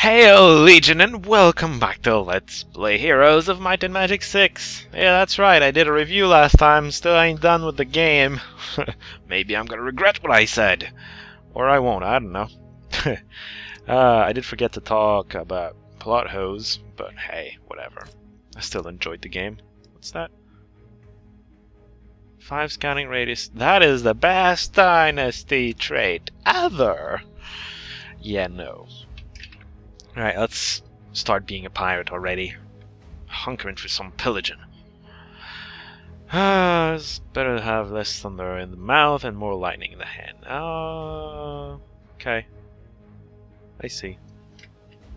Hail Legion and welcome back to Let's Play Heroes of Might and Magic 6. Yeah, that's right, I did a review last time, still ain't done with the game. Maybe I'm gonna regret what I said. Or I won't, I don't know. uh, I did forget to talk about plot holes, but hey, whatever. I still enjoyed the game. What's that? Five scanning radius. That is the best dynasty trait ever! Yeah, no. Alright, let's start being a pirate already. Hunkering for some pillaging. Ah, it's better to have less thunder in the mouth and more lightning in the hand. Ah, okay. I see.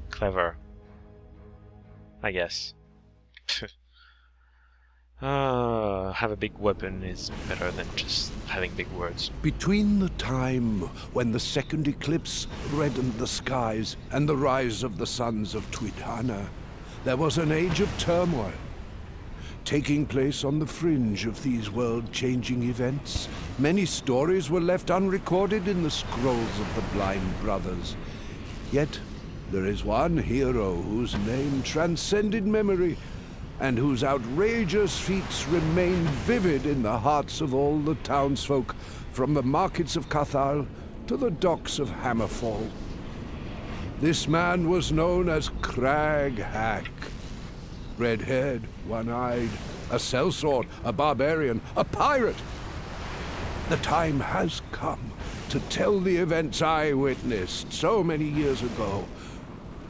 Clever. I guess. Ah, have a big weapon is better than just having big words. Between the time when the second eclipse reddened the skies and the rise of the sons of Twitana, there was an age of turmoil. Taking place on the fringe of these world-changing events, many stories were left unrecorded in the scrolls of the Blind Brothers. Yet, there is one hero whose name transcended memory and whose outrageous feats remain vivid in the hearts of all the townsfolk, from the markets of Cathal to the docks of Hammerfall. This man was known as Crag Hack. Red-haired, one-eyed, a sellsword, a barbarian, a pirate. The time has come to tell the events I witnessed so many years ago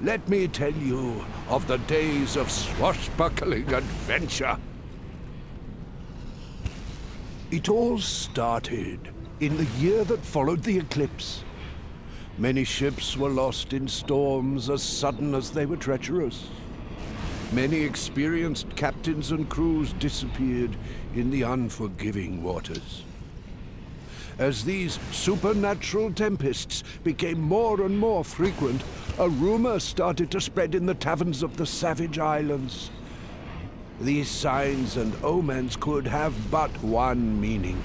let me tell you of the days of swashbuckling adventure. It all started in the year that followed the eclipse. Many ships were lost in storms as sudden as they were treacherous. Many experienced captains and crews disappeared in the unforgiving waters. As these supernatural tempests became more and more frequent, a rumor started to spread in the taverns of the Savage Islands. These signs and omens could have but one meaning.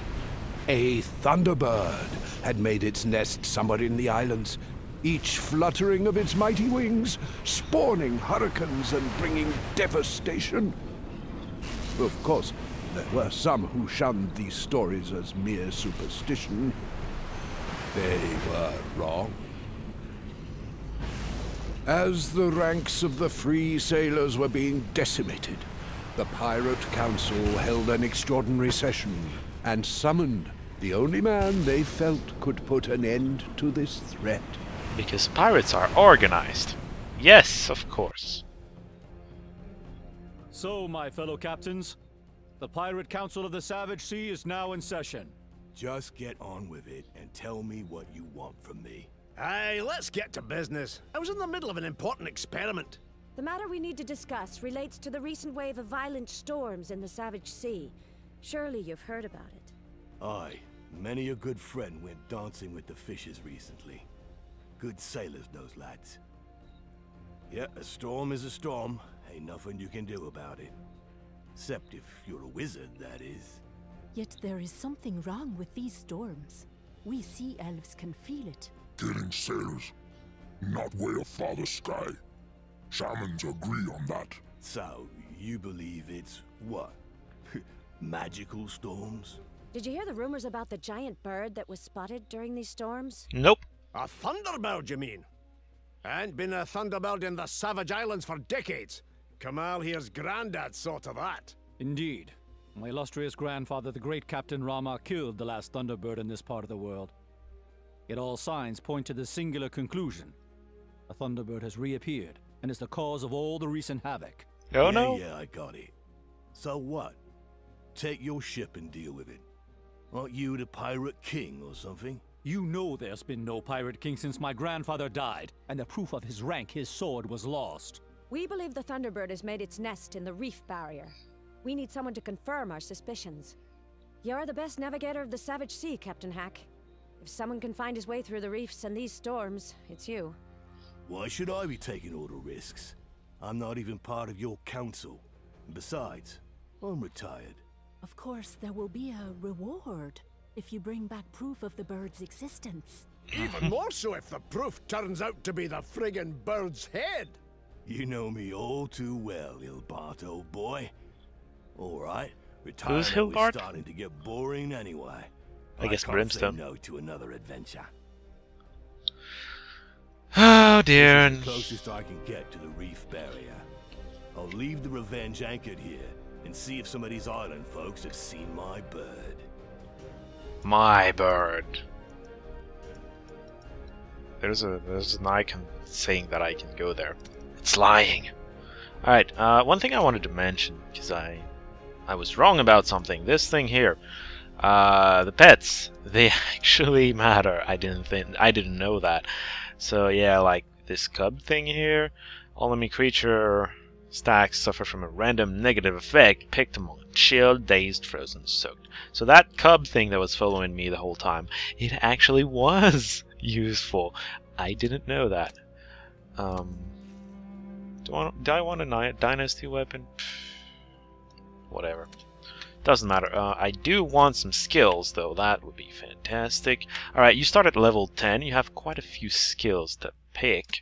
A thunderbird had made its nest somewhere in the islands, each fluttering of its mighty wings, spawning hurricanes and bringing devastation. Of course, there were some who shunned these stories as mere superstition. They were wrong. As the ranks of the free sailors were being decimated, the Pirate Council held an extraordinary session and summoned the only man they felt could put an end to this threat. Because pirates are organized. Yes, of course. So, my fellow captains, the Pirate Council of the Savage Sea is now in session. Just get on with it and tell me what you want from me. Aye, let's get to business. I was in the middle of an important experiment. The matter we need to discuss relates to the recent wave of violent storms in the Savage Sea. Surely you've heard about it. Aye, many a good friend went dancing with the fishes recently. Good sailors, those lads. Yeah, a storm is a storm. Ain't nothing you can do about it. Except if you're a wizard, that is. Yet there is something wrong with these storms. We sea elves can feel it. Killing sailors. Not way of Father Sky. Shamans agree on that. So, you believe it's what? Magical storms? Did you hear the rumors about the giant bird that was spotted during these storms? Nope. A thunderbird, you mean? And been a thunderbird in the Savage Islands for decades. Kamal here's granddad saw to that. Indeed. My illustrious grandfather, the great Captain Rama, killed the last Thunderbird in this part of the world. Yet all signs point to the singular conclusion. A Thunderbird has reappeared, and is the cause of all the recent havoc. Oh yeah, no? Yeah, I got it. So what? Take your ship and deal with it. Aren't you the pirate king or something? You know there's been no Pirate King since my grandfather died, and the proof of his rank, his sword, was lost. We believe the Thunderbird has made its nest in the reef barrier. We need someone to confirm our suspicions. You're the best navigator of the Savage Sea, Captain Hack. If someone can find his way through the reefs and these storms, it's you. Why should I be taking all the risks? I'm not even part of your council. And besides, I'm retired. Of course, there will be a reward if you bring back proof of the bird's existence. Even more so if the proof turns out to be the friggin' bird's head. You know me all too well, Hilbart, old boy. All right, Who's retirement was Hilbart? starting to get boring anyway. I guess can't Brimstone. No to another adventure. Oh dear. This is the closest I can get to the reef barrier. I'll leave the Revenge anchored here and see if some of these island folks have seen my bird. My bird. There's a there's an icon saying that I can go there. It's lying. All right. Uh, one thing I wanted to mention because I I was wrong about something. This thing here, uh, the pets, they actually matter. I didn't think I didn't know that. So yeah, like this cub thing here, all enemy creature stacks suffer from a random negative effect picked among chilled, dazed, frozen, soaked. So that cub thing that was following me the whole time, it actually was useful. I didn't know that. Um, do I, do I want a dynasty weapon? Whatever. Doesn't matter. Uh, I do want some skills, though. That would be fantastic. Alright, you start at level 10. You have quite a few skills to pick.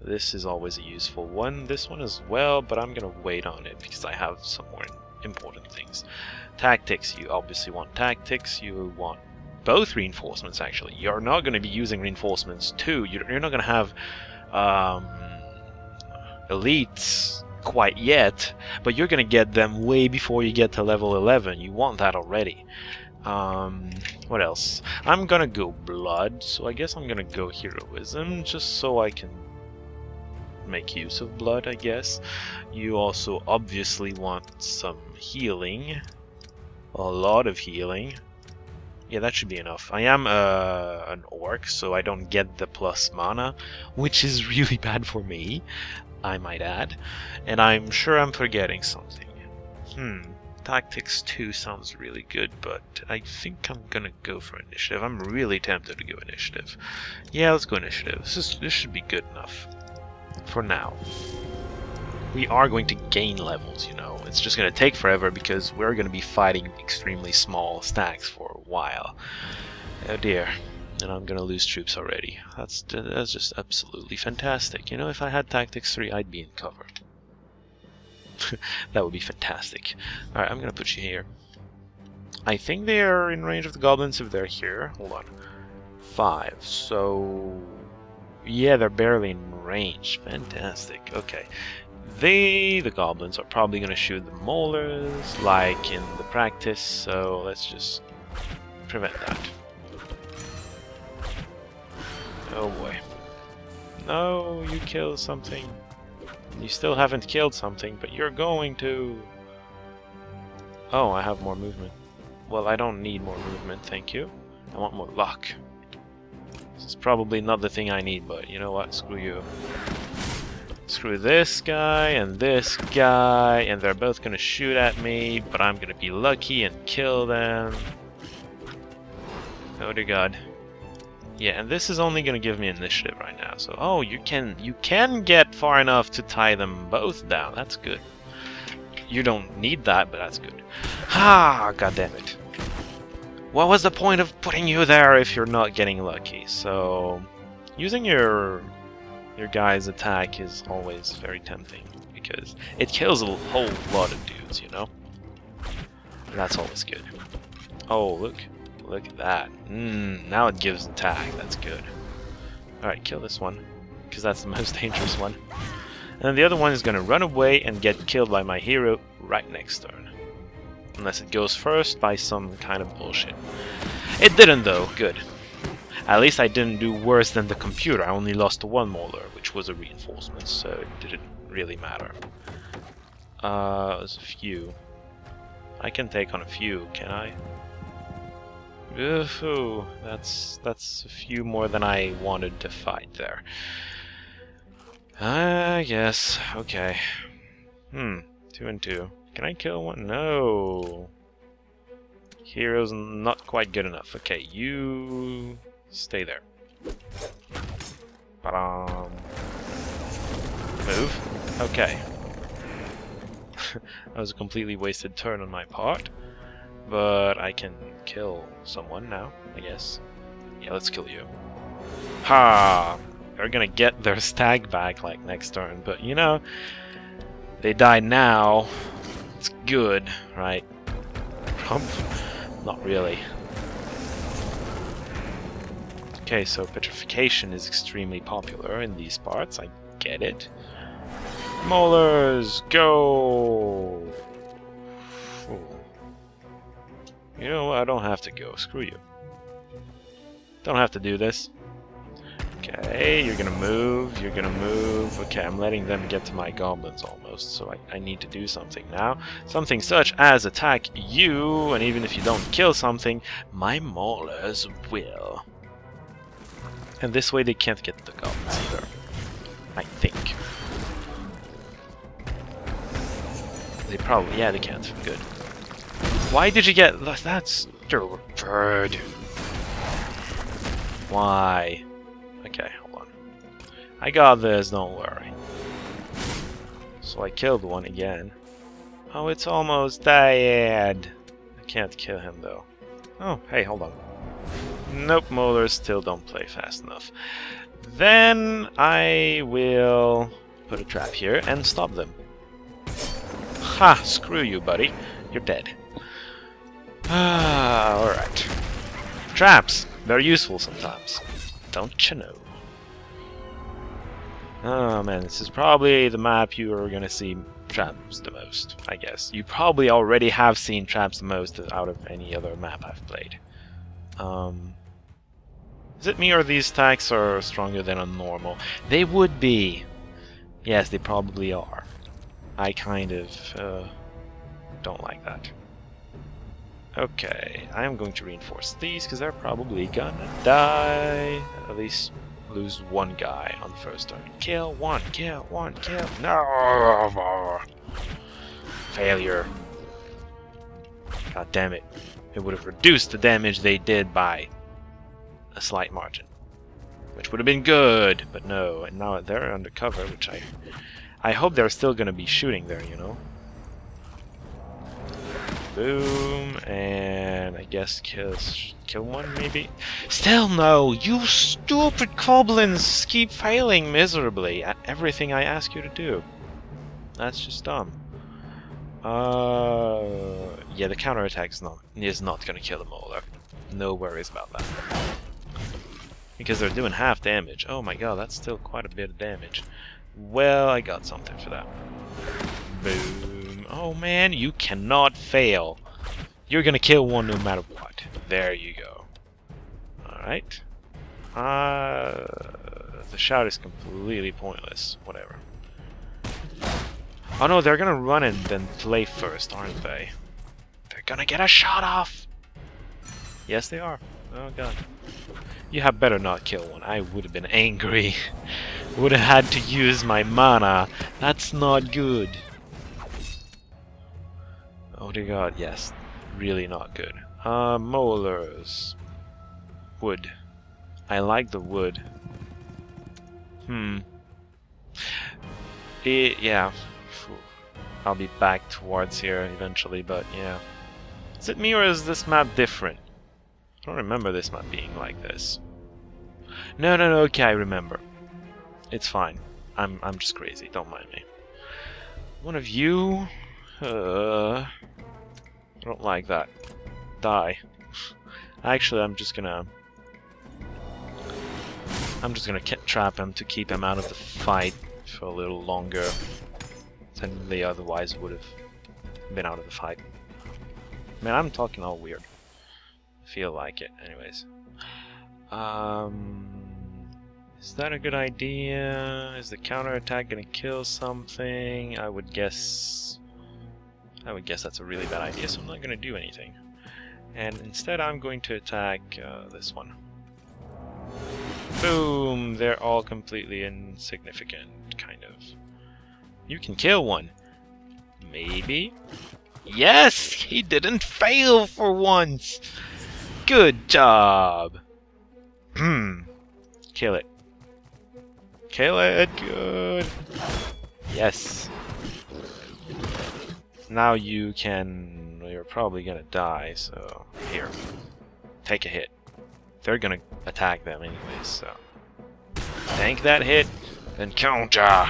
This is always a useful one. This one as well, but I'm going to wait on it because I have some more important things. Tactics. You obviously want tactics. You want both reinforcements, actually. You're not going to be using reinforcements too. You're, you're not going to have um, elites quite yet, but you're going to get them way before you get to level 11. You want that already. Um, what else? I'm gonna go blood, so I guess I'm gonna go heroism, just so I can make use of blood, I guess. You also obviously want some healing. A lot of healing. Yeah, that should be enough. I am uh, an orc, so I don't get the plus mana, which is really bad for me, I might add. And I'm sure I'm forgetting something. Hmm. Tactics 2 sounds really good, but I think I'm gonna go for initiative. I'm really tempted to go initiative. Yeah, let's go initiative. This, is, this should be good enough. For now. We are going to gain levels, you know. It's just gonna take forever because we're gonna be fighting extremely small stacks for a while. Oh dear. And I'm gonna lose troops already. That's that's just absolutely fantastic. You know, if I had Tactics 3, I'd be in cover. that would be fantastic. Alright, I'm gonna put you here. I think they are in range of the goblins if they're here. Hold on. Five. So... Yeah, they're barely in range. Fantastic. Okay. They, the goblins, are probably gonna shoot the maulers, like in the practice, so let's just prevent that. Oh boy. No, you kill something. You still haven't killed something, but you're going to... Oh, I have more movement. Well, I don't need more movement, thank you. I want more luck. This is probably not the thing I need, but you know what? Screw you. Screw this guy and this guy, and they're both gonna shoot at me, but I'm gonna be lucky and kill them. Oh dear god. Yeah, and this is only going to give me initiative right now. So, oh, you can you can get far enough to tie them both down. That's good. You don't need that, but that's good. Ah, God damn it. What was the point of putting you there if you're not getting lucky? So, using your your guy's attack is always very tempting because it kills a whole lot of dudes, you know. And that's always good. Oh, look. Look at that. Mmm, now it gives attack. That's good. Alright, kill this one. Because that's the most dangerous one. And the other one is going to run away and get killed by my hero right next turn. Unless it goes first by some kind of bullshit. It didn't though. Good. At least I didn't do worse than the computer. I only lost one Mauler, which was a reinforcement, so it didn't really matter. Uh, there's a few. I can take on a few, can I? Ooh, that's that's a few more than I wanted to fight there. Ah, uh, yes. Okay. Hmm. Two and two. Can I kill one? No. Hero's not quite good enough. Okay, you stay there. Ba-dum. Move. Okay. that was a completely wasted turn on my part. But I can kill someone now, I guess. Yeah, let's kill you. Ha! They're gonna get their stag back like next turn, but you know, they die now. It's good, right? Not really. Okay, so petrification is extremely popular in these parts. I get it. Maulers, go! You know? I don't have to go. Screw you. Don't have to do this. Okay, you're gonna move, you're gonna move. Okay, I'm letting them get to my goblins almost, so I, I need to do something now. Something such as attack you, and even if you don't kill something, my maulers will. And this way they can't get the goblins either. I think. They probably, yeah, they can't. Good. Why did you get, that's stupid. Why? Okay, hold on. I got this, don't worry. So I killed one again. Oh, it's almost dead. I can't kill him though. Oh, hey, hold on. Nope, maulers still don't play fast enough. Then I will put a trap here and stop them. Ha! Screw you, buddy. You're dead. Ah, alright. Traps! They're useful sometimes. Don't you know? Oh man, this is probably the map you are gonna see traps the most, I guess. You probably already have seen traps the most out of any other map I've played. Um, is it me or these attacks are stronger than a normal? They would be! Yes, they probably are. I kind of uh, don't like that. Okay, I'm going to reinforce these because they're probably gonna die. At least lose one guy on the first turn. Kill one, kill one, kill. No! Failure. God damn it. It would have reduced the damage they did by a slight margin. Which would have been good, but no. And now they're undercover, which I... I hope they're still gonna be shooting there, you know? Boom, and I guess kill, kill one maybe? Still no! You stupid goblins keep failing miserably at everything I ask you to do. That's just dumb. Uh, yeah, the counterattack is not, is not gonna kill them all, though. No worries about that. Because they're doing half damage. Oh my god, that's still quite a bit of damage. Well, I got something for that. Boom. Oh man, you cannot fail. You're gonna kill one no matter what. There you go. Alright. Uh, the shout is completely pointless. Whatever. Oh no, they're gonna run and then play first, aren't they? They're gonna get a shot off! Yes, they are. Oh god. You had better not kill one. I would have been angry. would have had to use my mana. That's not good. Oh dear god, yes. Really not good. Uh, maulers. Wood. I like the wood. Hmm. It, yeah. I'll be back towards here eventually, but yeah. Is it me or is this map different? I don't remember this map being like this. No, no, no, okay, I remember. It's fine. I'm, I'm just crazy, don't mind me. One of you uh, I don't like that. Die. Actually, I'm just gonna... I'm just gonna trap him to keep him out of the fight for a little longer than they otherwise would have been out of the fight. Man, I'm talking all weird. feel like it, anyways. Um, is that a good idea? Is the counterattack gonna kill something? I would guess I would guess that's a really bad idea, so I'm not going to do anything. And instead I'm going to attack uh, this one. Boom! They're all completely insignificant, kind of. You can kill one. Maybe? Yes! He didn't fail for once! Good job! Hmm. Kill it. Kill it! Good! Yes now you can... You're probably gonna die, so... Here. Take a hit. They're gonna attack them anyways, so... tank that hit, and counter.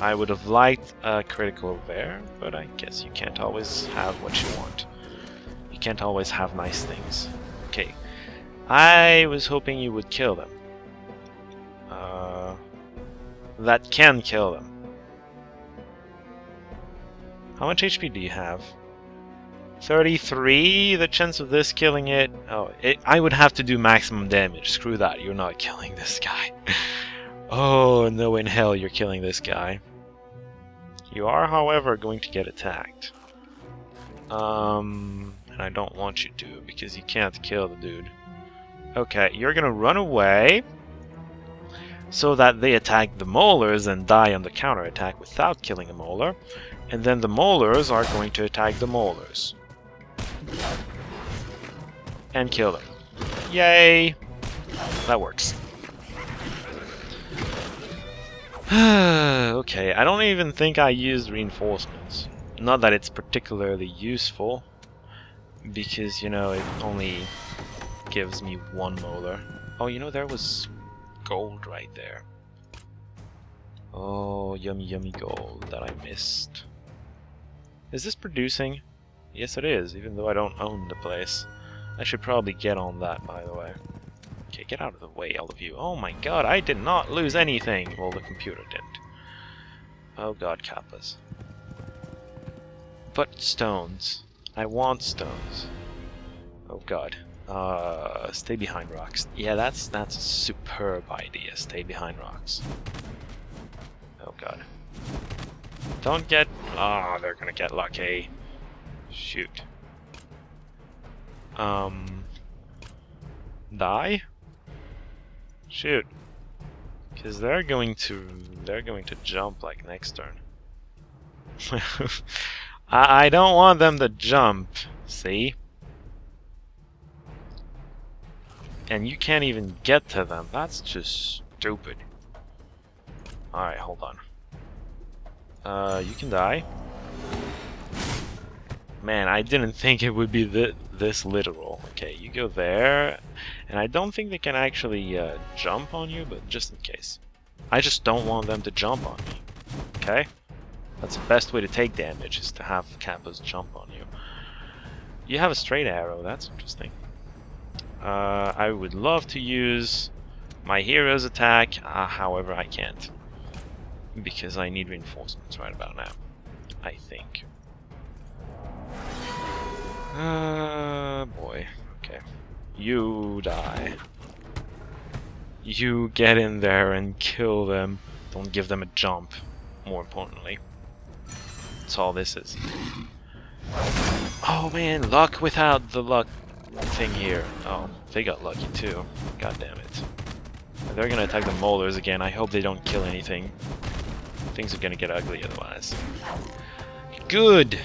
I would have liked a critical there, but I guess you can't always have what you want. You can't always have nice things. Okay. I was hoping you would kill them. Uh, that can kill them. How much HP do you have? 33? The chance of this killing it... Oh, it, I would have to do maximum damage. Screw that, you're not killing this guy. oh, no in hell you're killing this guy. You are, however, going to get attacked. Um, and I don't want you to, because you can't kill the dude. Okay, you're gonna run away so that they attack the maulers and die on the counterattack without killing a mauler. And then the maulers are going to attack the maulers. And kill them. Yay! That works. okay, I don't even think I used reinforcements. Not that it's particularly useful, because, you know, it only gives me one mauler. Oh, you know, there was gold right there. Oh, yummy, yummy gold that I missed. Is this producing? Yes, it is, even though I don't own the place. I should probably get on that, by the way. Okay, get out of the way, all of you. Oh my god, I did not lose anything! Well, the computer didn't. Oh god, kappas. But stones. I want stones. Oh god. Uh, stay behind rocks. Yeah, that's that's a superb idea. Stay behind rocks. Oh god. Don't get... Ah, oh, they're gonna get lucky. Shoot. Um... Die? Shoot. Because they're going to... They're going to jump like next turn. I, I don't want them to jump. See? And you can't even get to them. That's just stupid. Alright, hold on. Uh, you can die. Man, I didn't think it would be th this literal. Okay, you go there, and I don't think they can actually uh, jump on you, but just in case. I just don't want them to jump on me. Okay? That's the best way to take damage, is to have Kappas jump on you. You have a straight arrow, that's interesting. Uh, I would love to use my hero's attack, uh, however I can't. Because I need reinforcements right about now. I think. Uh, boy. Okay. You die. You get in there and kill them. Don't give them a jump, more importantly. That's all this is. Oh man, luck without the luck thing here. Oh, they got lucky too. God damn it. They're gonna attack the maulers again. I hope they don't kill anything. Things are gonna get ugly otherwise. Good!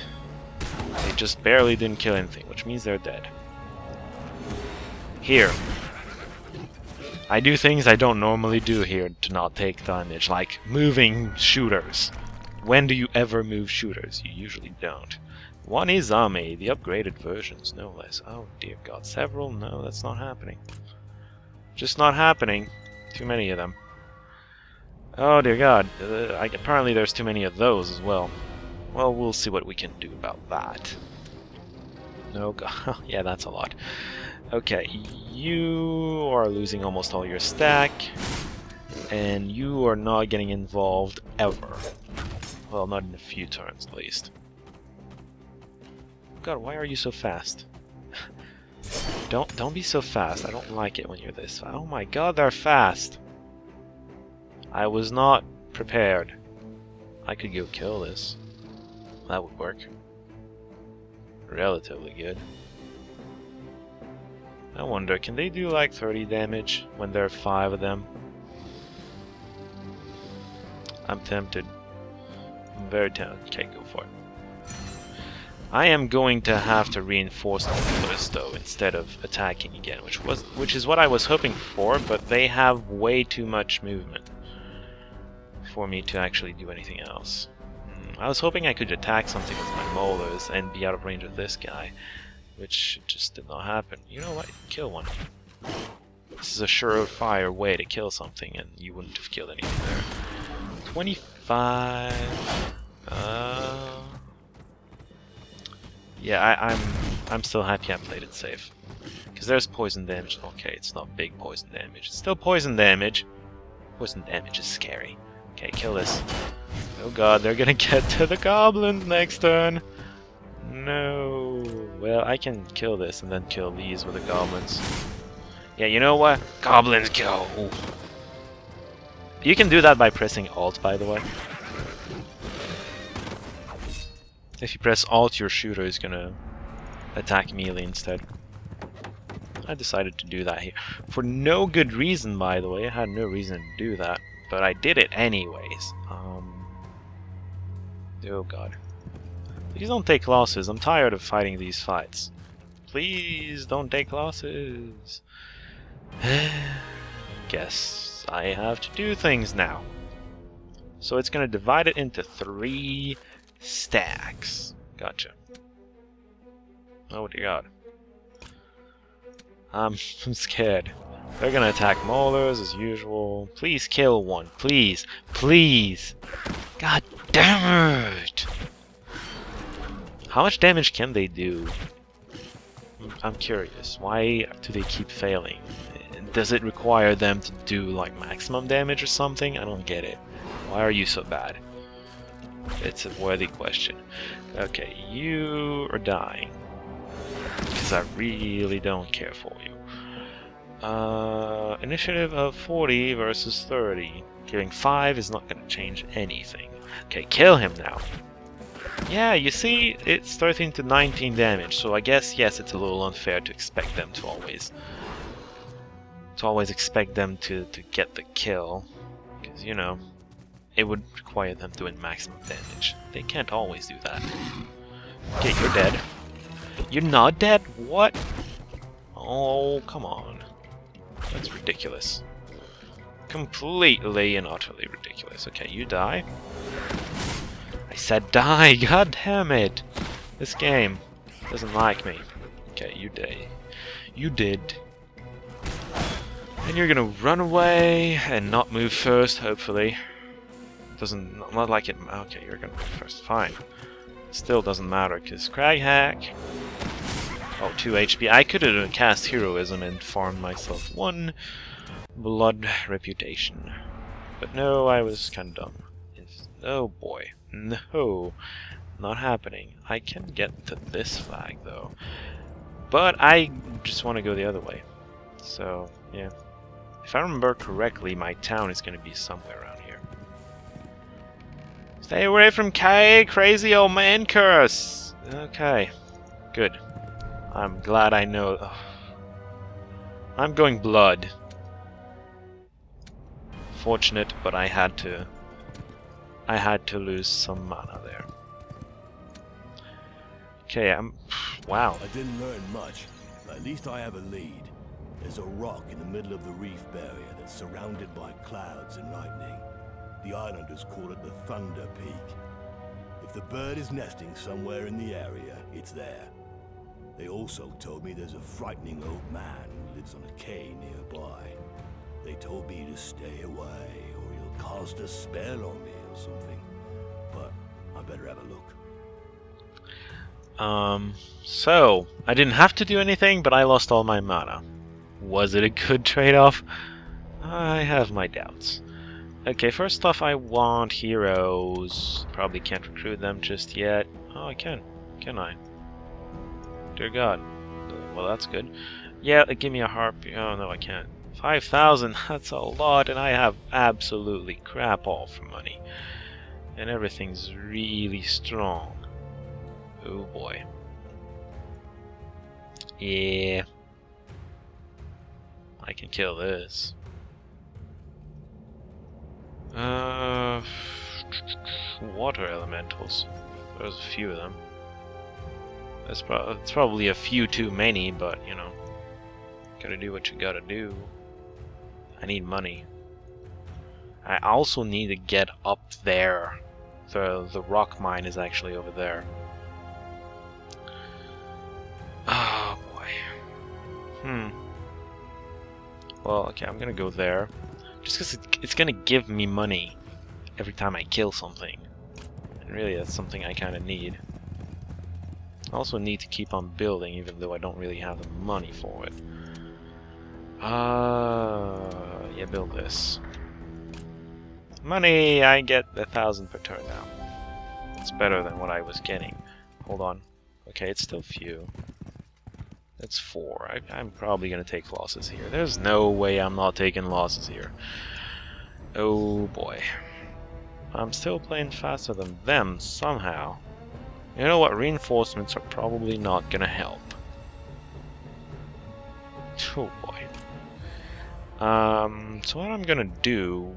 They just barely didn't kill anything, which means they're dead. Here. I do things I don't normally do here to not take damage, like moving shooters. When do you ever move shooters? You usually don't. One is Ame, the upgraded versions, no less. Oh dear god, several? No, that's not happening. Just not happening. Too many of them. Oh dear god, uh, I, apparently there's too many of those as well. Well, we'll see what we can do about that. No god, yeah, that's a lot. Okay, you are losing almost all your stack, and you are not getting involved ever. Well, not in a few turns at least. God, why are you so fast? don't don't be so fast. I don't like it when you're this. Oh my god, they're fast. I was not prepared. I could go kill this. That would work. Relatively good. I wonder, can they do like 30 damage when there are 5 of them? I'm tempted. I'm very tempted. Okay, go for it. I am going to have to reinforce the pillars though instead of attacking again, which was which is what I was hoping for, but they have way too much movement for me to actually do anything else. Hmm, I was hoping I could attack something with my maulers and be out of range of this guy, which just did not happen. You know what? Kill one. This is a surefire way to kill something, and you wouldn't have killed anything there. 25... Uh... Yeah, I, I'm I'm still happy I played it safe. Because there's poison damage. Okay, it's not big poison damage. It's still poison damage. Poison damage is scary. Okay, kill this. Oh god, they're gonna get to the goblins next turn. No. Well, I can kill this and then kill these with the goblins. Yeah, you know what? Goblins go! You can do that by pressing Alt, by the way. If you press Alt, your shooter is gonna attack melee instead. I decided to do that here. For no good reason, by the way. I had no reason to do that. But I did it anyways. Um, oh god. Please don't take losses. I'm tired of fighting these fights. Please don't take losses. Guess I have to do things now. So it's going to divide it into three stacks. Gotcha. Oh dear god. I'm, I'm scared. They're gonna attack Maulers as usual. Please kill one. Please. Please. God damn it! How much damage can they do? I'm curious. Why do they keep failing? Does it require them to do like maximum damage or something? I don't get it. Why are you so bad? It's a worthy question. Okay, you are dying. Because I really don't care for you. Uh, initiative of 40 versus 30. Giving 5 is not going to change anything. Okay, kill him now. Yeah, you see, it's 13 to 19 damage, so I guess, yes, it's a little unfair to expect them to always... To always expect them to, to get the kill. Because, you know, it would require them doing maximum damage. They can't always do that. Okay, you're dead. You're not dead? What? Oh, come on. That's ridiculous. Completely and utterly ridiculous. Okay, you die. I said die! God damn it! This game doesn't like me. Okay, you did. You did. And you're gonna run away and not move first, hopefully. Doesn't not like it. Okay, you're gonna move first. Fine. Still doesn't matter because Crag Hack. Oh, 2 HP. I could have cast Heroism and farmed myself one blood reputation. But no, I was kind of dumb. Oh boy. No. Not happening. I can get to this flag though. But I just want to go the other way. So, yeah. If I remember correctly, my town is going to be somewhere around here. Stay away from K, crazy old man curse! Okay, good. I'm glad I know. I'm going blood. Fortunate, but I had to. I had to lose some mana there. Okay, I'm. Wow. I didn't learn much, but at least I have a lead. There's a rock in the middle of the reef barrier that's surrounded by clouds and lightning. The islanders call it the Thunder Peak. If the bird is nesting somewhere in the area, it's there. They also told me there's a frightening old man who lives on a cay nearby. They told me to stay away, or he'll cast a spell on me or something. But I better have a look. Um, so, I didn't have to do anything, but I lost all my mana. Was it a good trade-off? I have my doubts. Okay, first off, I want heroes. Probably can't recruit them just yet. Oh, I can. Can I? Dear God. Well, that's good. Yeah, give me a harp. Oh, no, I can't. 5,000, that's a lot, and I have absolutely crap all for money. And everything's really strong. Oh boy. Yeah. I can kill this. Uh, water elementals. There's a few of them. That's pro it's probably a few too many, but you know, gotta do what you gotta do. I need money. I also need to get up there. The the rock mine is actually over there. Oh boy. Hmm. Well, okay, I'm gonna go there. Just because it, it's gonna give me money every time I kill something. And really, that's something I kind of need. I also need to keep on building, even though I don't really have the money for it. Uh, yeah, build this. Money! I get a thousand per turn now. It's better than what I was getting. Hold on. Okay, it's still few. That's four. I, I'm probably gonna take losses here. There's no way I'm not taking losses here. Oh boy. I'm still playing faster than them somehow. You know what? Reinforcements are probably not gonna help. Oh boy. Um, so what I'm gonna do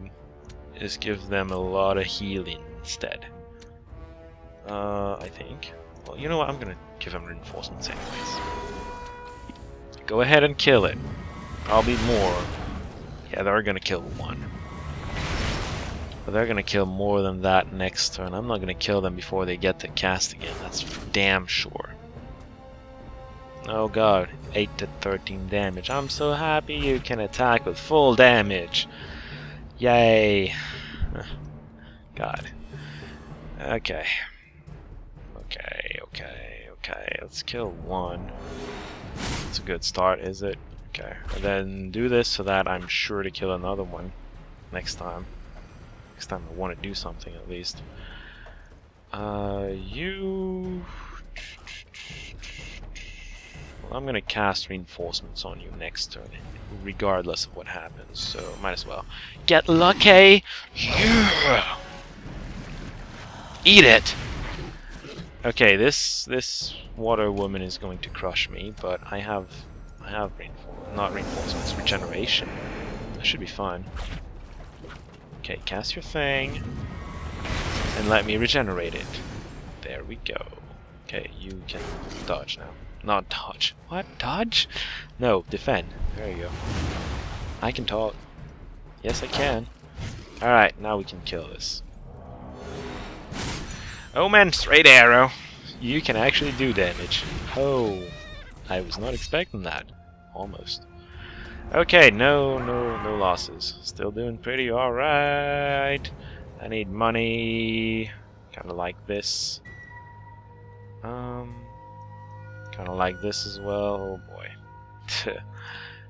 is give them a lot of healing instead. Uh, I think. Well, you know what? I'm gonna give them reinforcements anyways. Go ahead and kill it. Probably more. Yeah, they're gonna kill one. But they're gonna kill more than that next turn. I'm not gonna kill them before they get to cast again. That's damn sure. Oh god, 8 to 13 damage. I'm so happy you can attack with full damage. Yay. God. Okay. Okay, okay, okay. Let's kill one. That's a good start, is it? Okay. And then do this so that I'm sure to kill another one next time. Next time I want to do something at least. Uh, you... Well, I'm gonna cast reinforcements on you next turn, regardless of what happens, so might as well. Get lucky! Yeah! Eat it! Okay, this this water woman is going to crush me, but I have I have reinforcements, not reinforcements, regeneration. That should be fine. Okay, cast your thing, and let me regenerate it. There we go. Okay, you can dodge now. Not dodge. What? Dodge? No, defend. There you go. I can talk. Yes, I can. Alright, now we can kill this. Oh man, straight arrow. You can actually do damage. Oh, I was not expecting that. Almost. Okay, no, no, no losses. Still doing pretty alright. I need money. Kind of like this. Um, kind of like this as well. Oh boy.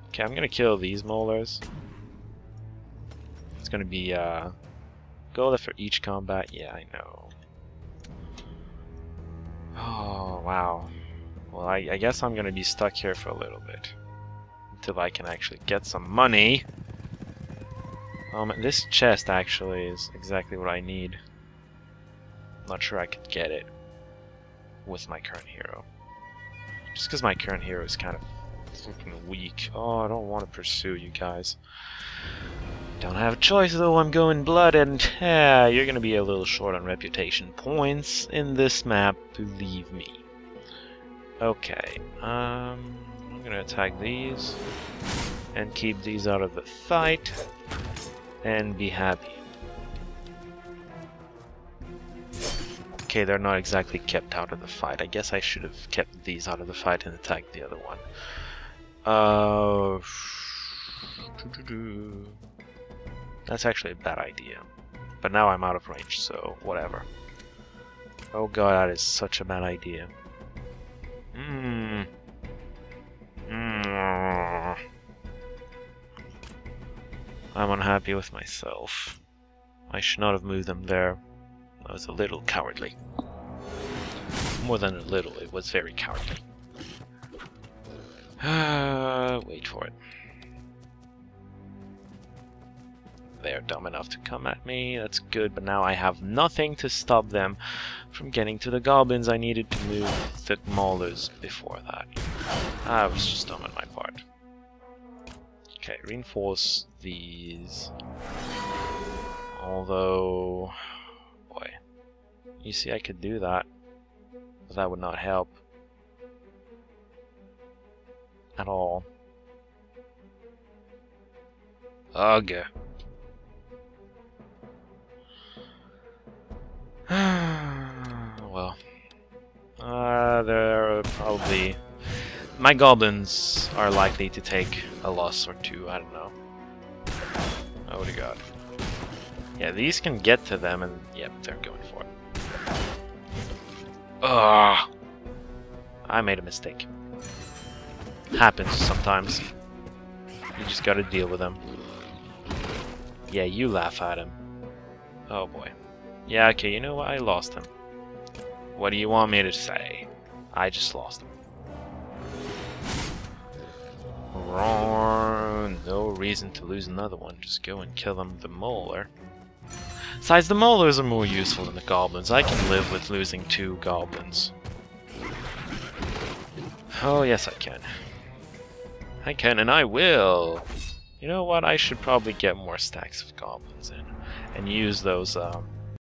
okay, I'm gonna kill these maulers. It's gonna be uh, go there for each combat. Yeah, I know. Oh wow. Well, I, I guess I'm gonna be stuck here for a little bit until I can actually get some money. Um, this chest actually is exactly what I need. Not sure I could get it with my current hero. Just because my current hero is kind of weak. Oh, I don't want to pursue you guys. Don't have a choice though, I'm going blood and yeah, you're gonna be a little short on reputation points in this map, believe me. Okay, um, gonna attack these and keep these out of the fight and be happy. Okay, they're not exactly kept out of the fight. I guess I should have kept these out of the fight and attacked the other one. Uh, that's actually a bad idea. But now I'm out of range, so whatever. Oh god, that is such a bad idea. I'm unhappy with myself. I should not have moved them there. I was a little cowardly. More than a little, it was very cowardly. Uh, wait for it. They're dumb enough to come at me, that's good, but now I have nothing to stop them from getting to the goblins. I needed to move the maulers before that. I was just dumb on my part. Okay, reinforce these. Although... Boy. You see, I could do that. But that would not help. At all. Ugh. well. Uh, they're probably my goblins are likely to take a loss or two, I don't know. Oh, you got? Yeah, these can get to them, and yep, they're going for it. Ugh! I made a mistake. Happens sometimes. You just gotta deal with them. Yeah, you laugh at him. Oh boy. Yeah, okay, you know what? I lost him. What do you want me to say? I just lost him. No reason to lose another one. Just go and kill them the mauler. Besides, the maulers are more useful than the goblins. I can live with losing two goblins. Oh, yes I can. I can, and I will! You know what, I should probably get more stacks of goblins in. And use those, um,